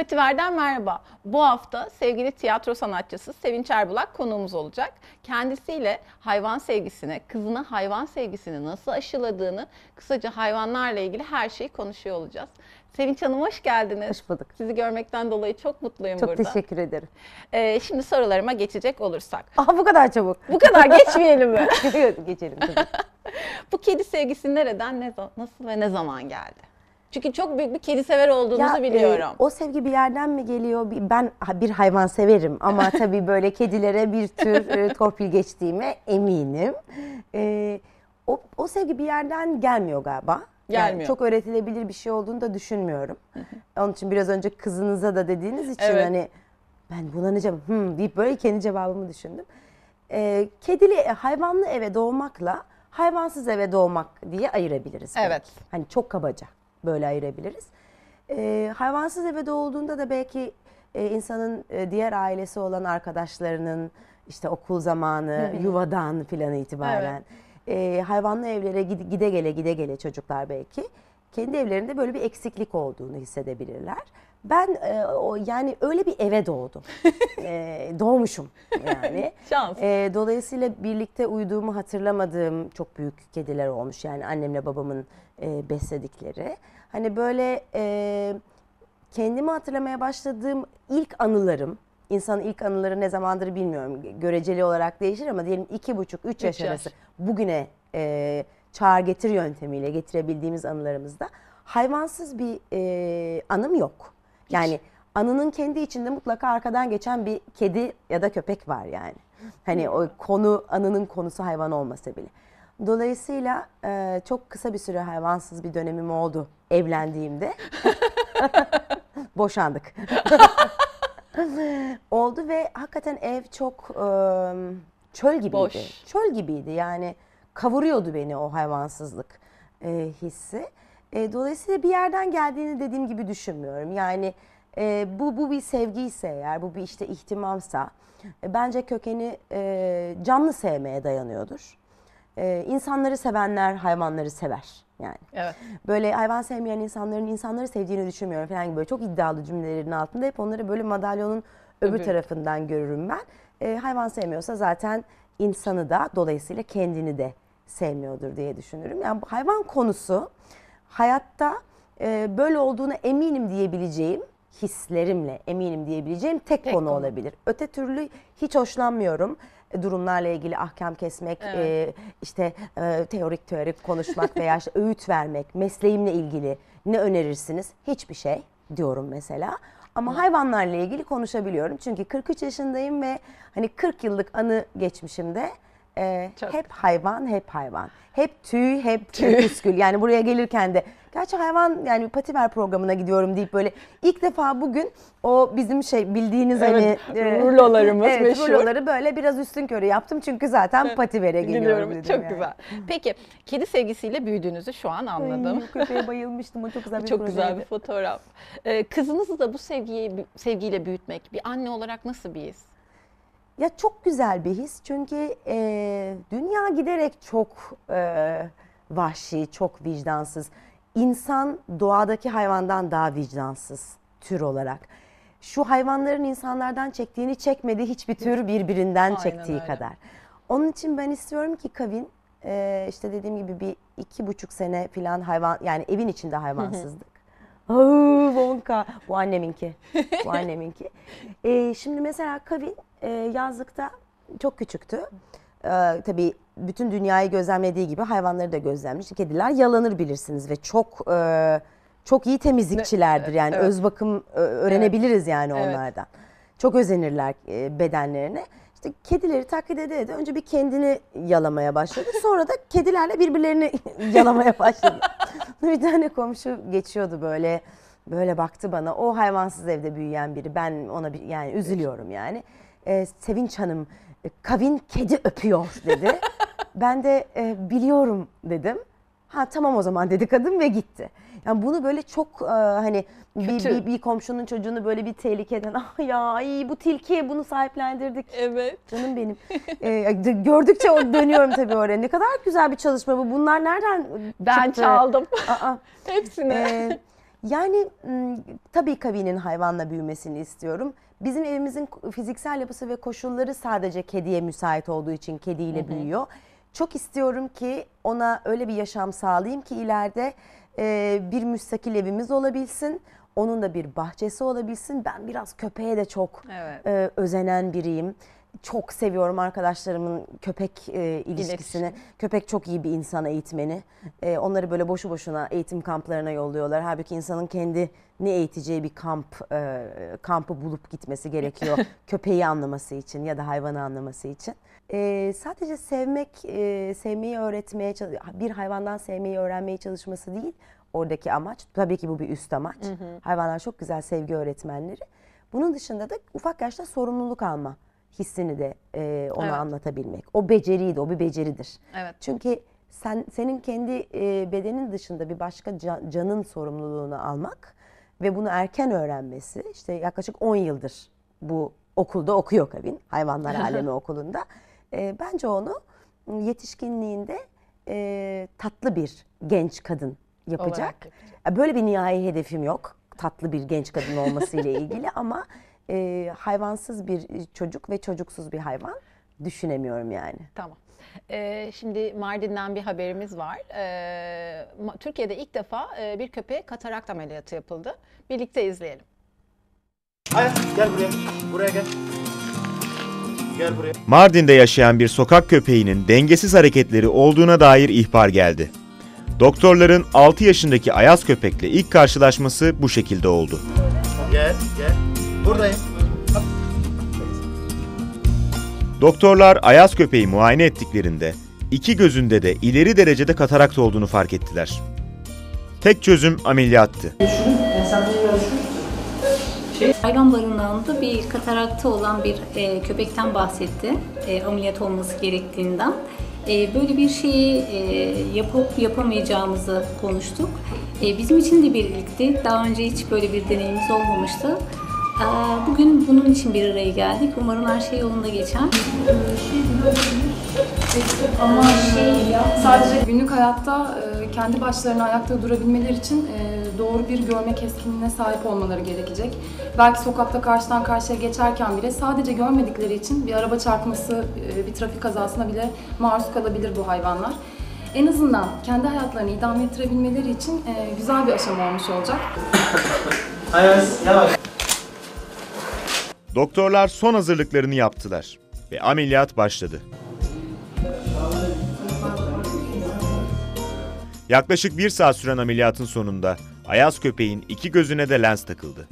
Pativer'den merhaba. Bu hafta sevgili tiyatro sanatçısı Sevinç Erbulak konuğumuz olacak. Kendisiyle hayvan sevgisini, kızına hayvan sevgisini nasıl aşıladığını, kısaca hayvanlarla ilgili her şeyi konuşuyor olacağız. Sevinç Hanım hoş geldiniz. Hoş bulduk. Sizi görmekten dolayı çok mutluyum Çok burada. teşekkür ederim. Ee, şimdi sorularıma geçecek olursak. Aha bu kadar çabuk. Bu kadar geçmeyelim mi? Geçelim tabii. Bu kedi sevgisi nereden, ne, nasıl ve ne zaman geldi? Çünkü çok büyük bir kedi sever olduğunuzu Ya, biliyorum. e, o sevgi bir yerden mi geliyor? Ben bir hayvan severim ama tabii böyle kedilere bir tür e, torpil geçtiğime eminim. E, o, o sevgi bir yerden gelmiyor galiba. Yani Gelmiyor. çok öğretilebilir bir şey olduğunu da düşünmüyorum. Onun için biraz önce kızınıza da dediğiniz için Evet. hani ben buna ne cevap hmm deyip böyle kendi cevabımı düşündüm. E, kedili e, hayvanlı eve doğmakla hayvansız eve doğmak diye ayırabiliriz. Evet. belki. Hani çok kabaca böyle ayırabiliriz. E, hayvansız eve doğulduğunda da belki e, insanın e, diğer ailesi olan arkadaşlarının işte okul zamanı, yuvadan filan itibaren e, hayvanlı evlere gide, gide gele gide gele çocuklar belki kendi evlerinde böyle bir eksiklik olduğunu hissedebilirler. Ben e, o yani öyle bir eve doğdum. E, doğmuşum yani. Şans. E, dolayısıyla birlikte uyuduğumu hatırlamadığım çok büyük kediler olmuş. Yani annemle babamın e, besledikleri. Hani böyle e, kendimi hatırlamaya başladığım ilk anılarım, insanın ilk anıları ne zamandır bilmiyorum. Göreceli olarak değişir ama diyelim iki buçuk, üç yaş yaş. arası bugüne e, çağır getir yöntemiyle getirebildiğimiz anılarımızda hayvansız bir e, anım yok. Yani anının kendi içinde mutlaka arkadan geçen bir kedi ya da köpek var yani. Hani o konu anının konusu hayvan olmasa bile. Dolayısıyla e, çok kısa bir süre hayvansız bir dönemim oldu evlendiğimde. Boşandık. oldu ve hakikaten ev çok e, çöl gibiydi. Boş. Çöl gibiydi yani kavuruyordu beni o hayvansızlık e, hissi. E, dolayısıyla bir yerden geldiğini dediğim gibi düşünmüyorum. Yani e, bu bu bir sevgi ise eğer, bu bir işte ihtimamsa e, bence kökeni e, canlı sevmeye dayanıyordur. E, insanları sevenler hayvanları sever yani. Evet. Böyle hayvan sevmeyen insanların insanları sevdiğini düşünmüyorum falan gibi böyle çok iddialı cümlelerin altında hep onları böyle madalyonun öbür Öbür. tarafından görürüm ben. E, hayvan sevmiyorsa zaten insanı da dolayısıyla kendini de sevmiyordur diye düşünürüm. Yani hayvan konusu hayatta e, böyle olduğuna eminim diyebileceğim hislerimle eminim diyebileceğim tek, Tek konu, konu. olabilir. Öte türlü hiç hoşlanmıyorum e, durumlarla ilgili ahkam kesmek, Evet. e, işte e, teorik teorik konuşmak veya işte öğüt vermek, mesleğimle ilgili ne önerirsiniz? Hiçbir şey diyorum mesela. Ama hayvanlarla ilgili konuşabiliyorum. Çünkü 43 yaşındayım ve hani 40 yıllık anı geçmişimde e, Çok. hep hayvan, hep hayvan. Hep tüy, hep püskül. Yani buraya gelirken de gerçi hayvan yani pativer programına gidiyorum deyip böyle ilk defa bugün o bizim şey bildiğiniz Evet, hani rulolarımız evet, meşhur. ruloları böyle biraz üstün körü yaptım çünkü zaten pativere geliyorum dedim Çok yani. güzel. Peki kedi sevgisiyle büyüdüğünüzü şu an anladım. Ay, köpeğe bayılmıştım. O çok güzel bir Çok güzel bir projeydi. fotoğraf. Ee, kızınızı da bu sevgiyi sevgiyle büyütmek bir anne olarak nasıl bir his? Ya çok güzel bir his çünkü e, dünya giderek çok e, vahşi, çok vicdansız. İnsan doğadaki hayvandan daha vicdansız tür olarak. Şu hayvanların insanlardan çektiğini çekmediği hiçbir tür birbirinden Aynen çektiği öyle. kadar. Onun için ben istiyorum ki Kavin e, işte dediğim gibi bir iki buçuk sene falan hayvan yani evin içinde hayvansızlık. Aa, Wonka. Bu anneminki. Bu anneminki. Ee, şimdi mesela Kavin e, yazlıkta çok küçüktü. Ee, tabii bütün dünyayı gözlemlediği gibi hayvanları da gözlemlemiş. Kediler yalanır bilirsiniz ve çok e, çok iyi temizlikçilerdir. Yani evet. öz bakım e, öğrenebiliriz yani Evet. onlardan. Çok özenirler e, bedenlerine. İşte kedileri taklit ede ede önce bir kendini yalamaya başladı. Sonra da kedilerle birbirlerini yalamaya başladı. bir tane komşu geçiyordu böyle böyle baktı bana. O hayvansız evde büyüyen biri. Ben ona bir, yani üzülüyorum yani. Ee, Sevinç Hanım e, kavin kedi öpüyor dedi. ben de e, biliyorum dedim. Ha tamam o zaman dedi kadın ve gitti. Yani bunu böyle çok e, hani bir, Kötü. bir, bir komşunun çocuğunu böyle bir tehlikeden ah ya ay bu tilki bunu sahiplendirdik. Evet. Canım benim. D- gördükçe o- dönüyorum tabii oraya. Ne kadar güzel bir çalışma bu. Bunlar nereden Ben çıktı? çaldım Aa, hepsini. ee, Yani tabii kabinin hayvanla büyümesini istiyorum. Bizim evimizin fiziksel yapısı ve koşulları sadece kediye müsait olduğu için kediyle büyüyor. Çok istiyorum ki ona öyle bir yaşam sağlayayım ki ileride e, bir müstakil evimiz olabilsin. Onun da bir bahçesi olabilsin. Ben biraz köpeğe de çok Evet. e, özenen biriyim. Çok seviyorum arkadaşlarımın köpek e, ilişkisini. Köpek çok iyi bir insan eğitmeni. E, onları böyle boşu boşuna eğitim kamplarına yolluyorlar. Halbuki insanın kendini eğiteceği bir kamp e, kampı bulup gitmesi gerekiyor. Köpeği anlaması için ya da hayvanı anlaması için. E, sadece sevmek, e, sevmeyi öğretmeye, bir hayvandan sevmeyi öğrenmeye çalışması değil. Oradaki amaç, tabii ki bu bir üst amaç. Hayvanlar çok güzel sevgi öğretmenleri. Bunun dışında da ufak yaşta sorumluluk alma hissini de e, ona Evet. anlatabilmek. O beceriydi, o bir beceridir. Evet. Çünkü sen senin kendi e, bedenin dışında bir başka ca- canın sorumluluğunu almak ve bunu erken öğrenmesi, işte yaklaşık 10 yıldır bu okulda okuyor Kavin, Hayvanlar Alemi Okulu'nda. E, bence onu yetişkinliğinde e, tatlı bir genç kadın yapacak. Olarak yapacak. Böyle bir nihai hedefim yok. Tatlı bir genç kadın olması ile ilgili ama e, hayvansız bir çocuk ve çocuksuz bir hayvan düşünemiyorum yani. Tamam. Ee, şimdi Mardin'den bir haberimiz var. Ee, Türkiye'de ilk defa e, bir köpeğe katarakt ameliyatı yapıldı. Birlikte izleyelim. Aya gel buraya. Buraya gel. Gel buraya. Mardin'de yaşayan bir sokak köpeğinin dengesiz hareketleri olduğuna dair ihbar geldi. Doktorların 6 yaşındaki Ayaz köpekle ilk karşılaşması bu şekilde oldu. Gel gel. Buradayım. Hop. Doktorlar Ayaz köpeği muayene ettiklerinde iki gözünde de ileri derecede katarakt olduğunu fark ettiler. Tek çözüm ameliyattı. Hayvan barınağında bir kataraktı olan bir e, köpekten bahsetti. E, ameliyat olması gerektiğinden. E, böyle bir şeyi e, yapıp yapamayacağımızı konuştuk. E, bizim için de bir ilkti. Daha önce hiç böyle bir deneyimimiz olmamıştı. E, bugün bunun için bir araya geldik. Umarım her şey yolunda geçer. Ama şey sadece günlük hayatta e, kendi başlarına ayakta durabilmeleri için e, doğru bir görme keskinliğine sahip olmaları gerekecek. Belki sokakta karşıdan karşıya geçerken bile sadece görmedikleri için bir araba çarpması, e, bir trafik kazasına bile maruz kalabilir bu hayvanlar. En azından kendi hayatlarını idame ettirebilmeleri için e, güzel bir aşama olmuş olacak. Ayaz yavaş. Doktorlar son hazırlıklarını yaptılar ve ameliyat başladı. Yaklaşık bir saat süren ameliyatın sonunda Ayaz köpeğin iki gözüne de lens takıldı.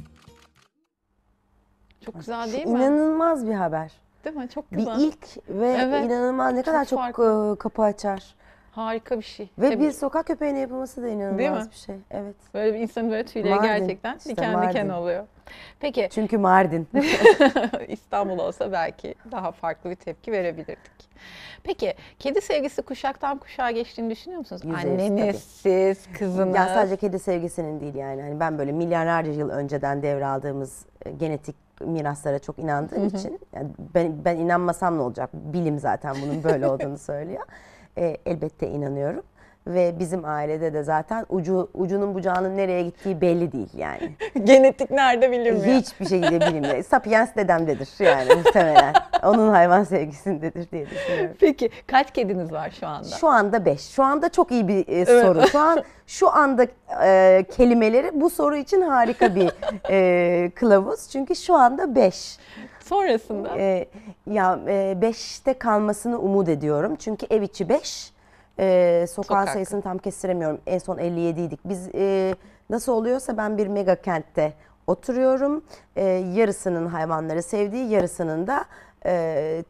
Çok güzel değil mi? İnanılmaz bir haber. Değil mi? Çok Bir güzel. ilk ve Evet. inanılmaz ne Çok kadar çok farklı. e, kapı açar. Harika bir şey. Ve Tebrik- bir sokak köpeğine yapılması da inanılmaz bir şey. Evet. Böyle bir insanın böyle tüyleri Mardin. gerçekten İşte diken Mardin. diken oluyor. Peki Çünkü Mardin. İstanbul olsa belki daha farklı bir tepki verebilirdik. Peki kedi sevgisi kuşaktan kuşağa geçtiğini düşünüyor musunuz? Yüzde yüz, Anneniz, siz, kızınız. ya sadece kedi sevgisinin değil yani. Hani ben böyle milyarlarca yıl önceden devraldığımız e, genetik miraslara çok inandığım için yani ben ben inanmasam ne olacak? Bilim zaten bunun böyle olduğunu söylüyor. E, elbette inanıyorum. Ve bizim ailede de zaten ucu ucunun bucağının nereye gittiği belli değil yani. Genetik nerede bilinmiyor. Hiçbir şekilde bilinmiyor. Sapiens dedemdedir yani muhtemelen. Onun hayvan sevgisindedir diye düşünüyorum. Peki kaç kediniz var şu anda? Şu anda 5. Şu anda çok iyi bir e, soru. Şu an şu anda e, kelimeleri bu soru için harika bir e, kılavuz. Çünkü şu anda 5. Sonrasında E, ya 5'te kalmasını umut ediyorum. Çünkü ev içi 5. E, sokağın Sokak. sayısını tam kestiremiyorum. En son 57 idik. Biz e, nasıl oluyorsa ben bir mega kentte oturuyorum. E, yarısının hayvanları sevdiği, yarısının da e,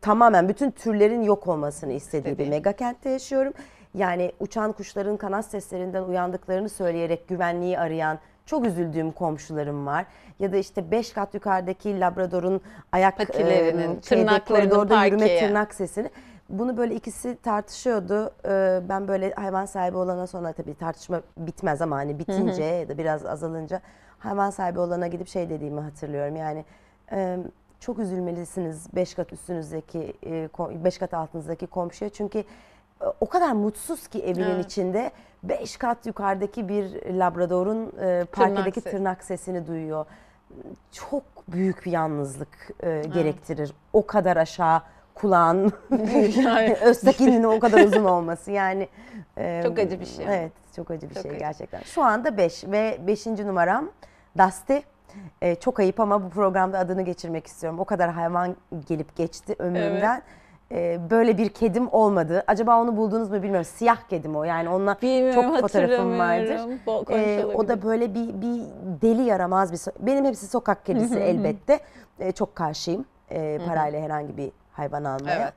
tamamen bütün türlerin yok olmasını istediği bir mega kentte yaşıyorum. Yani uçan kuşların kanat seslerinden uyandıklarını söyleyerek güvenliği arayan çok üzüldüğüm komşularım var. Ya da işte 5 kat yukarıdaki Labrador'un ayak Patilerinin, e, tırnaklarının yürüme tırnak sesini. Bunu böyle ikisi tartışıyordu. Ee, Ben böyle hayvan sahibi olana sonra tabii tartışma bitmez ama hani bitince ya da biraz azalınca hayvan sahibi olana gidip şey dediğimi hatırlıyorum. Yani e, çok üzülmelisiniz 5 kat üstünüzdeki, 5 kat altınızdaki komşuya. Çünkü o kadar mutsuz ki evinin Evet. içinde. Beş kat yukarıdaki bir labradorun e, parkedeki sesi. tırnak sesini duyuyor. Çok büyük bir yalnızlık e, gerektirir. O kadar aşağı kulağın Yani- Öztekin'in o kadar uzun olması yani. e, Çok acı bir şey. Evet çok acı bir Çok şey acı. gerçekten. Şu anda 5 ve 5. numaram Dusty. E, çok ayıp ama bu programda adını geçirmek istiyorum. O kadar hayvan gelip geçti ömrümden. E, böyle bir kedim olmadı. Acaba onu buldunuz mu bilmiyorum. Siyah kedim o. Yani onunla Bilmiyorum, çok fotoğrafım vardır. Bol E, o da böyle bir, bir deli yaramaz bir... so- Benim hepsi sokak kedisi elbette. E, çok karşıyım e, parayla herhangi bir hayvan almaya.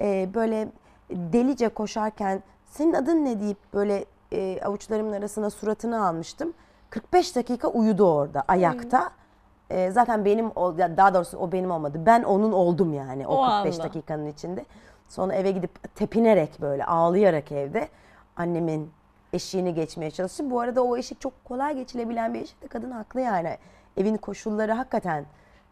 E, böyle delice koşarken senin adın ne deyip böyle e, avuçlarımın arasına suratını almıştım. 45 dakika uyudu orada ayakta. E, zaten benim ol- ya daha doğrusu o benim olmadı. Ben onun oldum yani o, O 45 anda. dakikanın içinde. Sonra eve gidip tepinerek böyle ağlayarak evde annemin eşiğini geçmeye çalıştım. Bu arada o eşik çok kolay geçilebilen bir eşik de kadın haklı yani. Evin koşulları hakikaten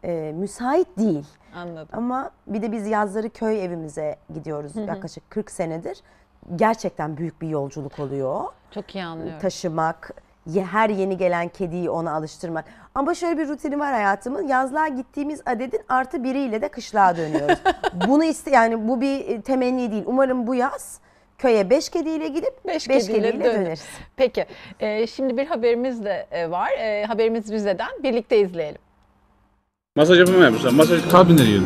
e, müsait değil. Anladım. Ama bir de biz yazları köy evimize gidiyoruz yaklaşık 40 senedir. Gerçekten büyük bir yolculuk oluyor. Çok iyi anlıyorum. Taşımak, her yeni gelen kediyi ona alıştırmak. Ama şöyle bir rutini var hayatımın. Yazlığa gittiğimiz adedin artı biriyle de kışlığa dönüyoruz. Bunu iste yani bu bir e, temenni değil. Umarım bu yaz köye 5 kediyle gidip 5 Beş kediyle, kediyle döneriz. Peki, e, şimdi bir haberimiz de e, var. E, haberimiz Rize'den. Birlikte izleyelim. Masaj yapımı yapmışlar. Masaj Kabine girdi.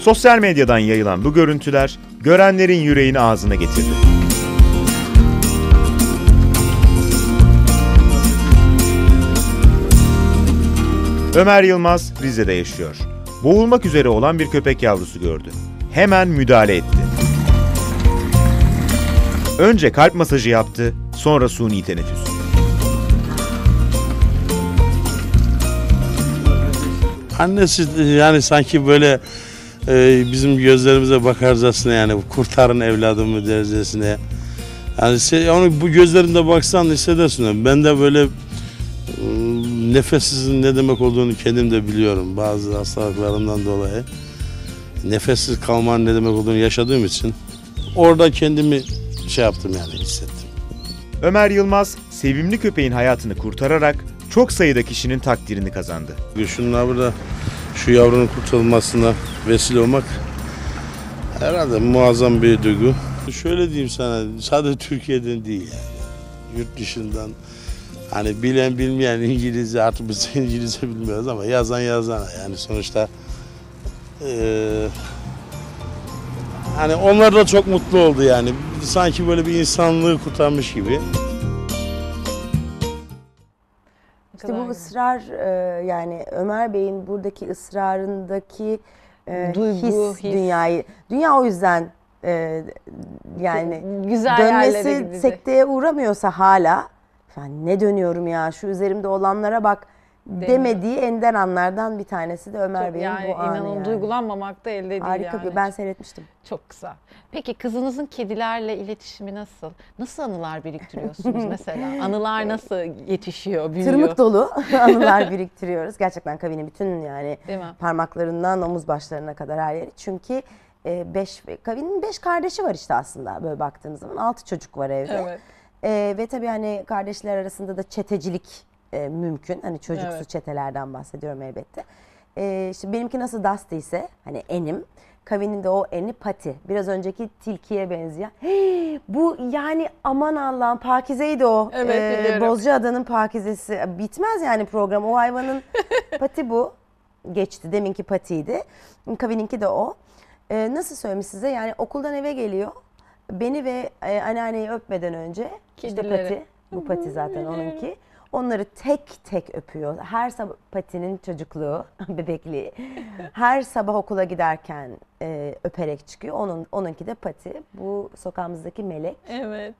Sosyal medyadan yayılan bu görüntüler görenlerin yüreğini ağzına getirdi. Ömer Yılmaz Rize'de yaşıyor. Boğulmak üzere olan bir köpek yavrusu gördü. Hemen müdahale etti. Önce kalp masajı yaptı, sonra suni teneffüs. Annesi yani sanki böyle e, bizim gözlerimize bakarcasına yani kurtarın evladımı derecesine. Yani se- onu bu gözlerinde baksan hissedersin. Ben de böyle e, nefessizin ne demek olduğunu kendim de biliyorum bazı hastalıklarımdan dolayı. Nefessiz kalmanın ne demek olduğunu yaşadığım için orada kendimi şey yaptım yani hissettim. Ömer Yılmaz, sevimli köpeğin hayatını kurtararak çok sayıda kişinin takdirini kazandı. Şunun burada şu yavrunun kurtulmasına vesile olmak herhalde muazzam bir duygu. Şöyle diyeyim sana sadece Türkiye'den değil yani yurt dışından hani bilen bilmeyen İngilizce artık biz İngilizce bilmiyoruz ama yazan yazan yani sonuçta eee hani onlar da çok mutlu oldu yani sanki böyle bir insanlığı kurtarmış gibi. İşte bu ısrar e, yani Ömer Bey'in buradaki ısrarındaki e, Duygu, his, his. dünyayı dünya o yüzden e, yani Güzel yerlere dönmesi gidecek. sekteye uğramıyorsa hala yani ne dönüyorum ya şu üzerimde olanlara bak demediği ender anlardan bir tanesi de Ömer Bey'in yani bu anı inanın yani. duygulanmamak da elde değil Harika yani. bir ben seyretmiştim. Çok güzel. Peki kızınızın kedilerle iletişimi nasıl? Nasıl anılar biriktiriyorsunuz mesela? Anılar nasıl yetişiyor, büyüyor? Tırmık dolu anılar biriktiriyoruz. Gerçekten kabinin bütün yani parmaklarından omuz başlarına kadar her yeri. Çünkü e, beş, kabinin beş kardeşi var işte aslında böyle baktığınız zaman. Altı çocuk var evde. Evet. E, ve tabii hani kardeşler arasında da çetecilik e, mümkün. Hani çocuksu Evet. çetelerden bahsediyorum elbette. E, işte benimki nasıl Dusty ise hani enim. Kavinin de o eni pati. Biraz önceki tilkiye benziyor. Hey, bu yani aman Allah'ım Pakize'ydi o. Evet, biliyorum. Bozcaada'nın Pakizesi. Bitmez yani program. O hayvanın pati bu. Geçti. Deminki patiydi. Kavininki de o. E, nasıl söyleyeyim size? Yani okuldan eve geliyor. Beni ve e, anneanneyi öpmeden önce işte Kedileri. pati. Bu pati zaten onunki. Onları tek tek öpüyor. Her sabah patinin çocukluğu, bebekliği. Her sabah okula giderken e, öperek çıkıyor. Onun onunki de pati. Bu sokağımızdaki melek. Evet.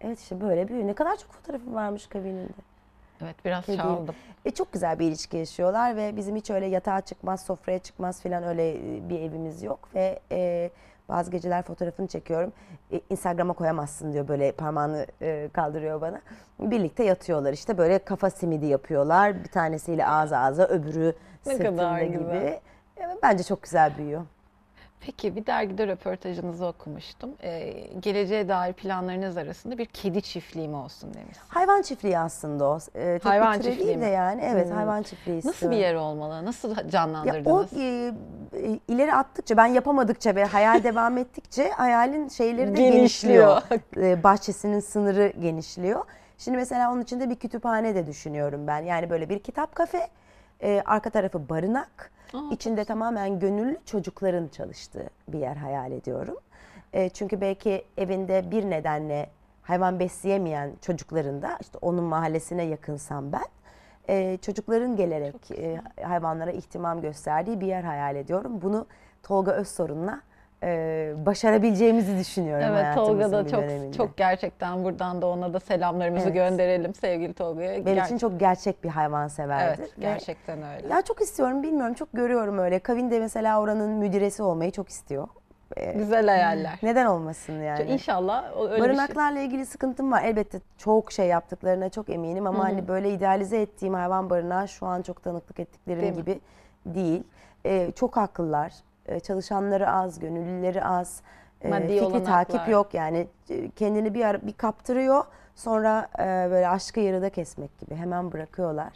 Evet işte böyle bir ne kadar çok fotoğrafı varmış kabininde. Evet biraz Kedi. çaldım. E çok güzel bir ilişki yaşıyorlar ve bizim hiç öyle yatağa çıkmaz, sofraya çıkmaz falan öyle e, bir evimiz yok ve e, bazı geceler fotoğrafını çekiyorum. E, Instagram'a koyamazsın diyor böyle parmağını e, kaldırıyor bana. Birlikte yatıyorlar işte böyle kafa simidi yapıyorlar. Bir tanesiyle ağız ağza, öbürü Ne sırtında kadar gibi. güzel. E, bence çok güzel büyüyor. Peki bir dergide röportajınızı okumuştum. Ee, geleceğe dair planlarınız arasında bir kedi çiftliği mi olsun demiş. Hayvan çiftliği aslında o. Ee, tek Hayvan bir çiftliği değil de mi? yani. Evet Hmm. hayvan çiftliği Nasıl istiyorum. bir yer olmalı? Nasıl Ya o canlandırdınız? e, e, ileri attıkça ben yapamadıkça ve hayal devam ettikçe hayalin şeyleri de Genişliyor. genişliyor. E, bahçesinin sınırı genişliyor. Şimdi mesela onun içinde bir kütüphane de düşünüyorum ben. Yani böyle bir kitap kafe, e, arka tarafı barınak, Aa, içinde tamamen gönüllü çocukların çalıştığı bir yer hayal ediyorum. E, çünkü belki evinde bir nedenle hayvan besleyemeyen çocukların da işte onun mahallesine yakınsam ben e, çocukların gelerek e, hayvanlara ihtimam gösterdiği bir yer hayal ediyorum. Bunu Tolga Özsorun'la e, başarabileceğimizi düşünüyorum Evet Tolga da çok döneminde. çok gerçekten buradan da ona da selamlarımızı Evet. gönderelim sevgili Tolga'ya. Benim Ger- için çok gerçek bir hayvanseverdir. Evet Ve- gerçekten öyle. Ya çok istiyorum bilmiyorum çok görüyorum öyle. Kavin de mesela oranın müdiresi olmayı çok istiyor. E, Güzel hayaller. neden olmasın yani? İnşallah o- öyle şey. Barınaklarla ilgili sıkıntım var. Elbette çok şey yaptıklarına çok eminim ama hani böyle idealize ettiğim hayvan barınağı şu an çok tanıklık ettiklerim Değil mi? gibi değil. Ee, çok haklılar. Ee, çalışanları az, gönüllüleri az. Ee, Maddi fikri olanaklar. takip yok yani Ee, kendini bir ara bir kaptırıyor sonra e, böyle aşkı yarıda kesmek gibi hemen bırakıyorlar.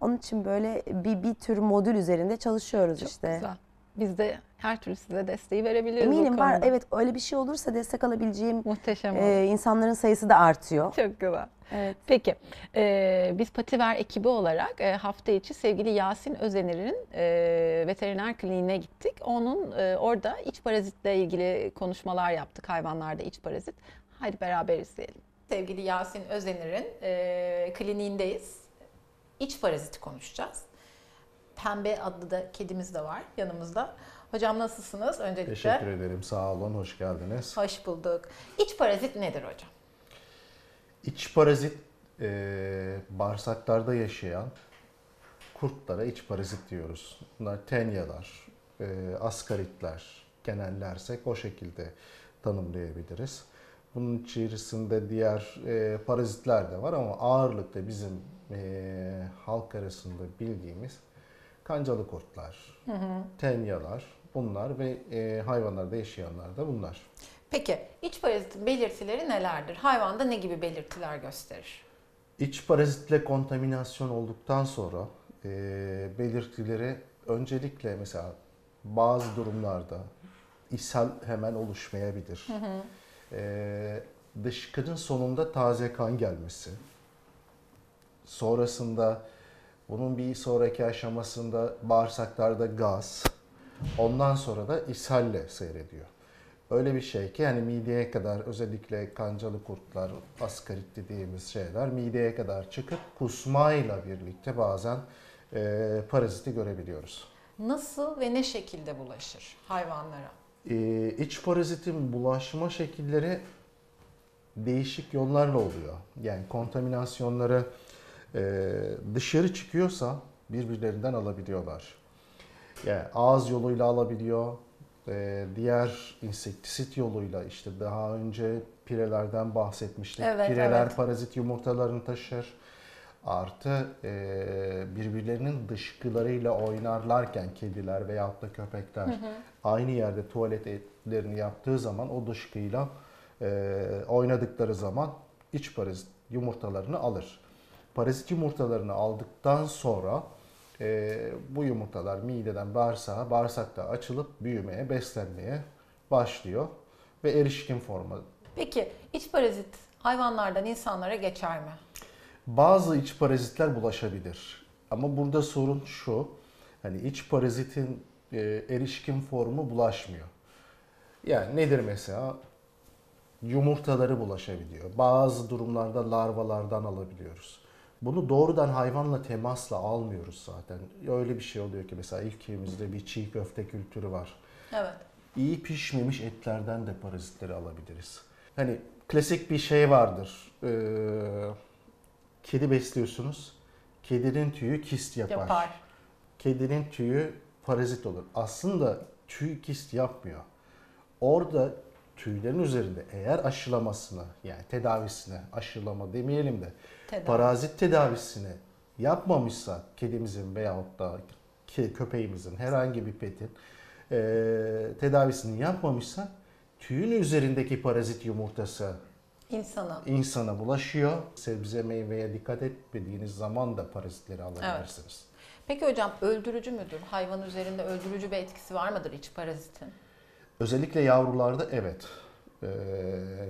Onun için böyle bir bir tür modül üzerinde çalışıyoruz Çok işte. güzel. Biz de her türlü size desteği verebiliriz o Eminim var konuda. evet öyle bir şey olursa destek alabileceğim Muhteşem olur. e, insanların sayısı da artıyor. Çok güzel. Evet. Peki, e, biz Pativer ekibi olarak e, hafta içi sevgili Yasin Özener'in e, veteriner kliniğine gittik. Onun e, orada iç parazitle ilgili konuşmalar yaptık. Hayvanlarda iç parazit. Haydi beraber izleyelim. Sevgili Yasin Özener'in e, kliniğindeyiz. İç paraziti konuşacağız. Pembe adlı da kedimiz de var yanımızda. Hocam nasılsınız öncelikle? Teşekkür ederim. Sağ olun. Hoş geldiniz. Hoş bulduk. İç parazit nedir hocam? İç parazit e, bağırsaklarda yaşayan kurtlara iç parazit diyoruz. Bunlar tenyalar, e, askaritler genellersek o şekilde tanımlayabiliriz. Bunun içerisinde diğer e, parazitler de var ama ağırlıkta bizim e, halk arasında bildiğimiz kancalı kurtlar, tenyalar bunlar ve e, hayvanlarda yaşayanlar da bunlar. Peki iç parazitin belirtileri nelerdir? Hayvanda ne gibi belirtiler gösterir? İç parazitle kontaminasyon olduktan sonra e, belirtileri öncelikle mesela bazı durumlarda ishal hemen oluşmayabilir. E, dışkının sonunda taze kan gelmesi. Sonrasında bunun bir sonraki aşamasında bağırsaklarda gaz. Ondan sonra da ishalle seyrediyor. Öyle bir şey ki yani mideye kadar özellikle kancalı kurtlar, askarit dediğimiz şeyler mideye kadar çıkıp kusmayla birlikte bazen e, paraziti görebiliyoruz. Nasıl ve ne şekilde bulaşır hayvanlara? E, iç parazitin bulaşma şekilleri değişik yollarla oluyor. Yani kontaminasyonları dışarı çıkıyorsa birbirlerinden alabiliyorlar. Yani ağız yoluyla alabiliyor, e, diğer insektisit yoluyla işte daha önce pirelerden bahsetmiştik. Evet, Pireler evet. parazit yumurtalarını taşır. Artı e, birbirlerinin dışkılarıyla oynarlarken kediler veyahut da köpekler aynı yerde tuvaletlerini yaptığı zaman o dışkıyla e, oynadıkları zaman iç parazit yumurtalarını alır. Parazit yumurtalarını aldıktan sonra e, bu yumurtalar mideden bağırsağa, bağırsakta açılıp büyümeye, beslenmeye başlıyor ve erişkin forma. Peki iç parazit hayvanlardan insanlara geçer mi? Bazı iç parazitler bulaşabilir. Ama burada sorun şu, hani iç parazitin e, erişkin formu bulaşmıyor. Yani nedir mesela? Yumurtaları bulaşabiliyor. Bazı durumlarda larvalardan alabiliyoruz. Bunu doğrudan hayvanla temasla almıyoruz zaten. Öyle bir şey oluyor ki mesela ülkemizde bir çiğ köfte kültürü var. Evet. İyi pişmemiş etlerden de parazitleri alabiliriz. Hani klasik bir şey vardır. Ee, kedi besliyorsunuz. Kedinin tüyü kist yapar. Yapar. Kedinin tüyü parazit olur. Aslında tüy kist yapmıyor. Orada tüylerin üzerinde eğer aşılamasını yani tedavisine aşılama demeyelim de Tedavi. parazit tedavisini yapmamışsa kedimizin veyahut da köpeğimizin herhangi bir petin e, tedavisini yapmamışsak tüyün üzerindeki parazit yumurtası İnsana. insana bulaşıyor. Sebze meyveye dikkat etmediğiniz zaman da parazitleri alabilirsiniz. Peki hocam öldürücü müdür? Hayvan üzerinde öldürücü bir etkisi var mıdır iç parazitin? Özellikle yavrularda evet. Ee,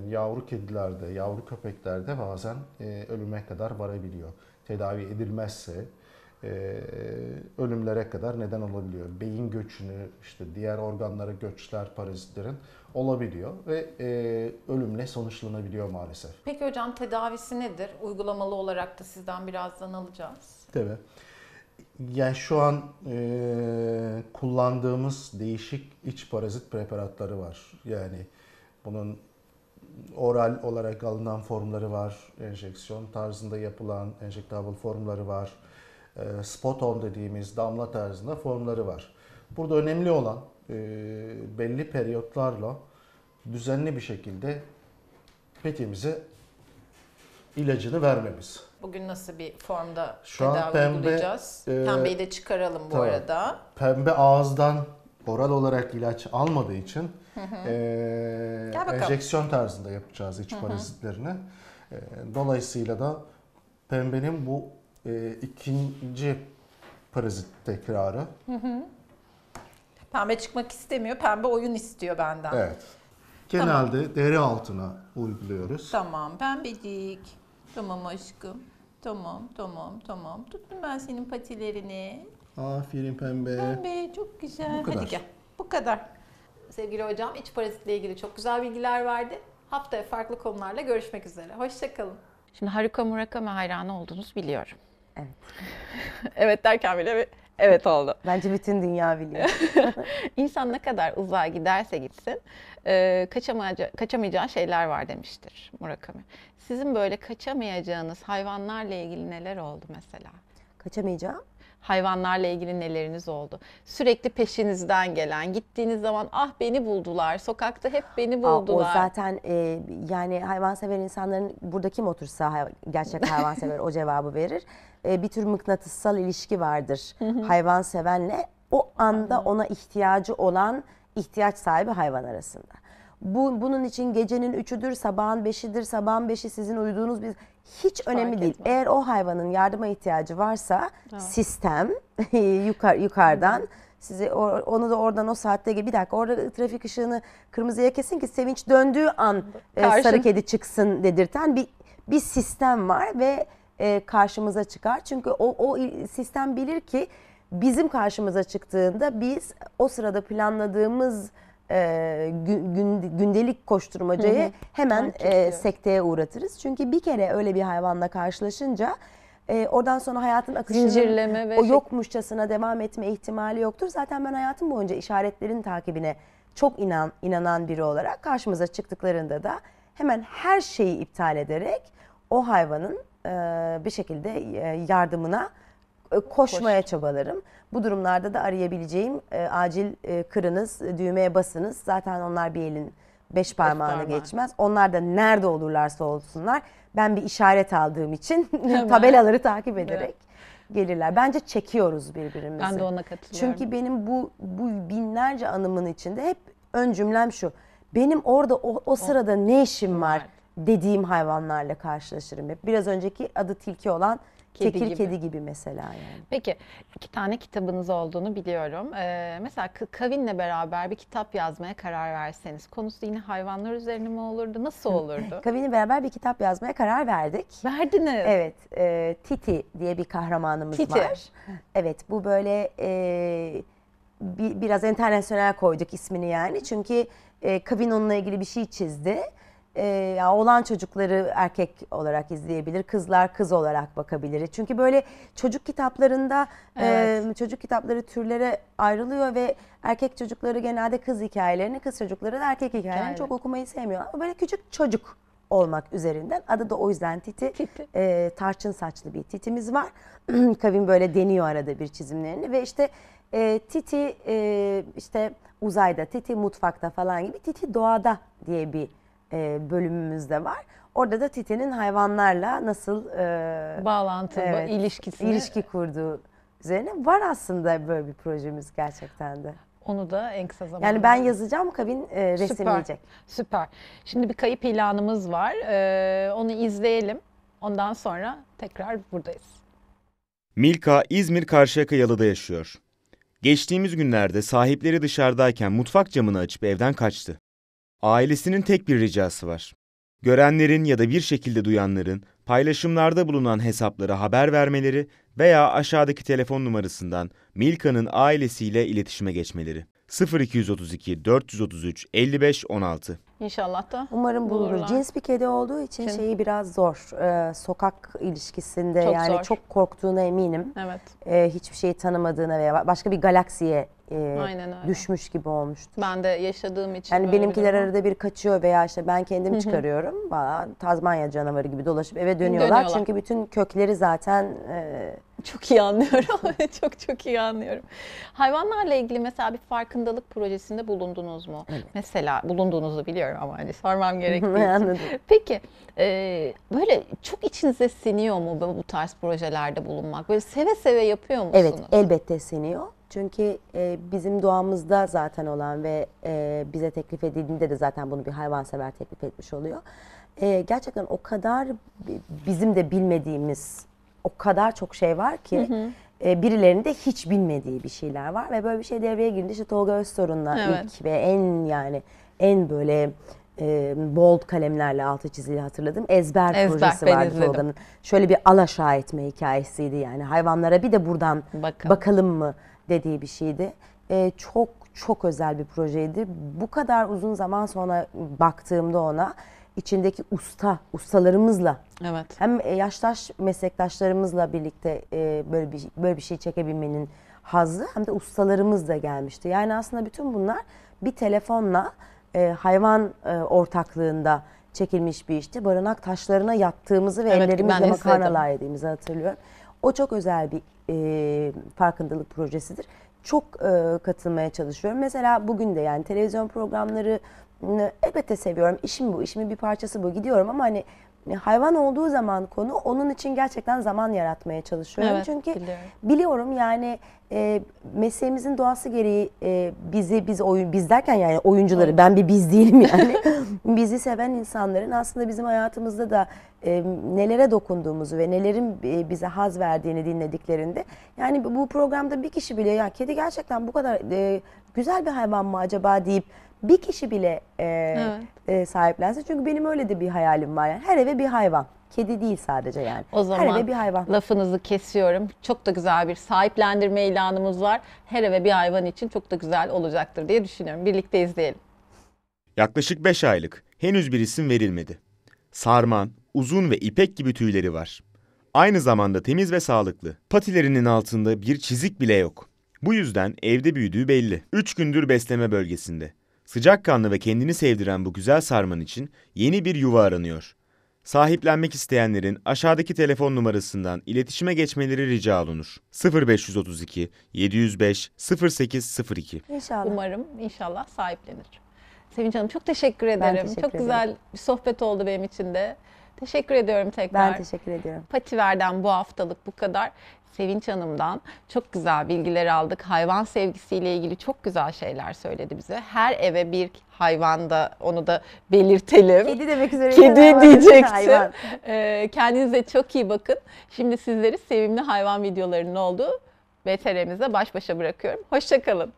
yavru kedilerde, yavru köpeklerde bazen e, ölüme kadar varabiliyor. Tedavi edilmezse e, ölümlere kadar neden olabiliyor. Beyin göçünü, işte diğer organlara göçler parazitlerin olabiliyor ve e, ölümle sonuçlanabiliyor maalesef. Peki hocam tedavisi nedir? Uygulamalı olarak da sizden birazdan alacağız. Tabii. Yani şu an e, kullandığımız değişik iç parazit preparatları var. Yani bunun oral olarak alınan formları var, enjeksiyon tarzında yapılan enjektable formları var, e, spot on dediğimiz damla tarzında formları var. Burada önemli olan e, belli periyotlarla düzenli bir şekilde petimize ilacını vermemiz. Bugün nasıl bir formda Şu an tedavi pembe, uygulayacağız? e, Pembeyi de çıkaralım bu tamam. arada. Pembe ağızdan oral olarak ilaç almadığı için bakalım. enjeksiyon tarzında yapacağız iç parazitlerini. Dolayısıyla da pembenin bu eee, ikinci parazit tekrarı. Pembe çıkmak istemiyor. Pembe oyun istiyor benden. Evet. Genelde deri altına uyguluyoruz. Tamam pembecik. Tamam aşkım. Tamam tamam tamam. Tuttum ben senin patilerini. Aferin pembe. Pembe çok güzel. Bu kadar. Hadi gel. Bu kadar. Sevgili hocam iç parazitle ilgili çok güzel bilgiler verdi. Haftaya farklı konularla görüşmek üzere. Hoşçakalın. Şimdi Haruka Murakami hayranı olduğunuzu biliyorum. Evet. evet derken bile bir evet oldu. Bence bütün dünya biliyor. İnsan ne kadar uzağa giderse gitsin e, kaçamayacağı, kaçamayacağı şeyler var demiştir Murakami. Sizin böyle kaçamayacağınız hayvanlarla ilgili neler oldu mesela? Kaçamayacağım. Hayvanlarla ilgili neleriniz oldu? Sürekli peşinizden gelen, gittiğiniz zaman ah beni buldular, sokakta hep beni Aa, O buldular. zaten e, yani hayvansever insanların burada kim otursa hay- gerçek hayvansever o cevabı verir. E, bir tür mıknatıssal ilişki vardır hayvansevenle o anda ona ihtiyacı olan ihtiyaç sahibi hayvan arasında. Bu bunun için gecenin üçüdür, sabahın beşidir, sabahın beşi sizin uyuduğunuz bir hiç önemli değil. etmez. Eğer o hayvanın yardıma ihtiyacı varsa sistem yukar, yukarıdan size onu da oradan o saatte bir dakika orada trafik ışığını kırmızıya kesin ki sevinç döndüğü an e, Karşı- sarı kedi çıksın dedirten bir bir sistem var ve e, karşımıza çıkar. Çünkü o, o sistem bilir ki bizim karşımıza çıktığında biz o sırada planladığımız e, gü- gün- gündelik koşturmacayı hemen Fark e, ediyor. sekteye uğratırız. Çünkü bir kere öyle bir hayvanla karşılaşınca e, oradan sonra hayatın akışının o şey- yokmuşçasına devam etme ihtimali yoktur. Zaten ben hayatım boyunca işaretlerin takibine çok inan inanan biri olarak karşımıza çıktıklarında da hemen her şeyi iptal ederek o hayvanın e, bir şekilde e, yardımına e, koşmaya çabalarım. Bu durumlarda da arayabileceğim e, acil e, kırınız, e, düğmeye basınız. Zaten onlar bir elin beş parmağını parmağı. geçmez. Onlar da nerede olurlarsa olsunlar. Ben bir işaret aldığım için tabelaları takip ederek gelirler. Bence çekiyoruz birbirimizi. Ben de ona katılıyorum. Çünkü benim bu bu binlerce anımın içinde hep ön cümlem şu. Benim orada o, o sırada ne işim var var. dediğim hayvanlarla karşılaşırım hep. Biraz önceki adı tilki olan Kedi tekir gibi. kedi gibi mesela yani. Peki iki tane kitabınız olduğunu biliyorum. Ee, mesela K- Kavin'le beraber bir kitap yazmaya karar verseniz konusu yine hayvanlar üzerine mi olurdu? Nasıl olurdu? Kavin'le beraber bir kitap yazmaya karar verdik. Verdiniz. Evet, e, Titi diye bir kahramanımız Titi. var. Evet, bu böyle e, bi- biraz internasyonel koyduk ismini yani. Çünkü e, Kavin onunla ilgili bir şey çizdi. E, ya olan çocukları erkek olarak izleyebilir, kızlar kız olarak bakabilir. Çünkü böyle çocuk kitaplarında e, Evet. çocuk kitapları türlere ayrılıyor ve erkek çocukları genelde kız hikayelerini, kız çocukları da erkek hikayelerini Hikayeleri. çok okumayı sevmiyorlar. Ama böyle küçük çocuk olmak üzerinden. Adı da o yüzden Titi. Titi. Ee, tarçın saçlı bir titimiz var. Kavim böyle deniyor arada bir çizimlerini ve işte e, Titi e, işte uzayda, Titi mutfakta falan gibi Titi doğada diye bir e, bölümümüz de var. Orada da Titi'nin hayvanlarla nasıl e, Bağlantı, Evet. ilişkisini. ilişki kurduğu üzerine var aslında böyle bir projemiz gerçekten de. Onu da en kısa zamanda. Yani ben yazacağım, kabin e, resimleyecek. Süper. Şimdi bir kayıp ilanımız var. Ee, onu izleyelim. Ondan sonra tekrar buradayız. Milka İzmir Karşıyaka Yalı'da yaşıyor. Geçtiğimiz günlerde sahipleri dışarıdayken mutfak camını açıp evden kaçtı. Ailesinin tek bir ricası var. Görenlerin ya da bir şekilde duyanların paylaşımlarda bulunan hesaplara haber vermeleri veya aşağıdaki telefon numarasından Milka'nın ailesiyle iletişime geçmeleri. 0232 433 55 16 İnşallah da Umarım bulunur. bulurlar. Cins bir kedi olduğu için Için. şeyi biraz zor. Ee, sokak ilişkisinde Çok yani zor. çok korktuğuna eminim. Evet. Ee, hiçbir şeyi tanımadığına veya başka bir galaksiye e, Aynen öyle. düşmüş gibi olmuştu. Ben de yaşadığım için Yani böyle bir benimkiler durum. arada bir kaçıyor veya işte ben kendim çıkarıyorum. Valla Tazmanya canavarı gibi dolaşıp eve dönüyorlar. Dönüyorlar. Çünkü bütün kökleri zaten e, Çok iyi anlıyorum. çok çok iyi anlıyorum. Hayvanlarla ilgili mesela bir farkındalık projesinde bulundunuz mu? Mesela bulunduğunuzu biliyorum ama hani sormam gerektiği için. Peki e, böyle çok içinize siniyor mu bu tarz projelerde bulunmak? Böyle seve seve yapıyor musunuz? Evet, elbette seniyor. Çünkü e, bizim doğamızda zaten olan ve e, bize teklif edildiğinde de zaten bunu bir hayvansever teklif etmiş oluyor. E, gerçekten o kadar bi- bizim de bilmediğimiz o kadar çok şey var ki e, birilerinin de hiç bilmediği bir şeyler var ve böyle bir şey devreye girince işte Tolga Özsorun'la Evet. ilk ve en yani en böyle e, bold kalemlerle altı çizili hatırladım. Ezber, Ezber, projesi vardı. Tolga'nın. Şöyle bir alaşağı etme hikayesiydi yani. Hayvanlara bir de buradan Bakalım. bakalım mı dediği bir şeydi. Ee, çok çok özel bir projeydi. Bu kadar uzun zaman sonra baktığımda ona içindeki usta, ustalarımızla Evet. hem e, yaştaş meslektaşlarımızla birlikte e, böyle bir böyle bir şey çekebilmenin hazzı hem de ustalarımız da gelmişti. Yani aslında bütün bunlar bir telefonla e, hayvan e, ortaklığında çekilmiş bir işti. Barınak taşlarına yattığımızı ve Evet, ellerimizle makarnalar yediğimizi hatırlıyorum. O çok özel bir e, farkındalık projesidir. Çok e, katılmaya çalışıyorum. Mesela bugün de yani televizyon programları elbette seviyorum. İşim bu, işimin bir parçası bu. Gidiyorum ama hani e, hayvan olduğu zaman konu onun için gerçekten zaman yaratmaya çalışıyorum. Evet, Çünkü biliyorum. biliyorum yani e, mesleğimizin doğası gereği e, bizi biz oyun biz derken yani oyuncuları ben bir biz değilim yani bizi seven insanların aslında bizim hayatımızda da e, nelere dokunduğumuzu ve nelerin e, bize haz verdiğini dinlediklerinde yani bu programda bir kişi bile ya kedi gerçekten bu kadar e, güzel bir hayvan mı acaba deyip bir kişi bile e, Evet. e, sahiplense çünkü benim öyle de bir hayalim var yani her eve bir hayvan kedi değil sadece yani O zaman her eve bir hayvan. lafınızı kesiyorum. Çok da güzel bir sahiplendirme ilanımız var. Her eve bir hayvan için çok da güzel olacaktır diye düşünüyorum. Birlikte izleyelim. Yaklaşık 5 aylık, henüz bir isim verilmedi. Sarman, uzun ve ipek gibi tüyleri var. Aynı zamanda temiz ve sağlıklı. Patilerinin altında bir çizik bile yok. Bu yüzden evde büyüdüğü belli. 3 gündür besleme bölgesinde. Sıcakkanlı ve kendini sevdiren bu güzel sarman için yeni bir yuva aranıyor. Sahiplenmek isteyenlerin aşağıdaki telefon numarasından iletişime geçmeleri rica olunur. 0532 705 0802 İnşallah. Umarım inşallah sahiplenir. Sevinç Hanım çok teşekkür ederim. teşekkür çok ederim. güzel bir sohbet oldu benim için de. Teşekkür ediyorum tekrar. Ben teşekkür ediyorum. Pativer'den bu haftalık bu kadar. Sevinç Hanım'dan çok güzel bilgiler aldık. Hayvan sevgisiyle ilgili çok güzel şeyler söyledi bize. Her eve bir hayvan da onu da belirtelim. Kedi demek üzere. Kedi diyecektim. Ee, kendinize çok iyi bakın. Şimdi sizleri sevimli hayvan videolarının olduğu BTR'mize baş başa bırakıyorum. Hoşçakalın.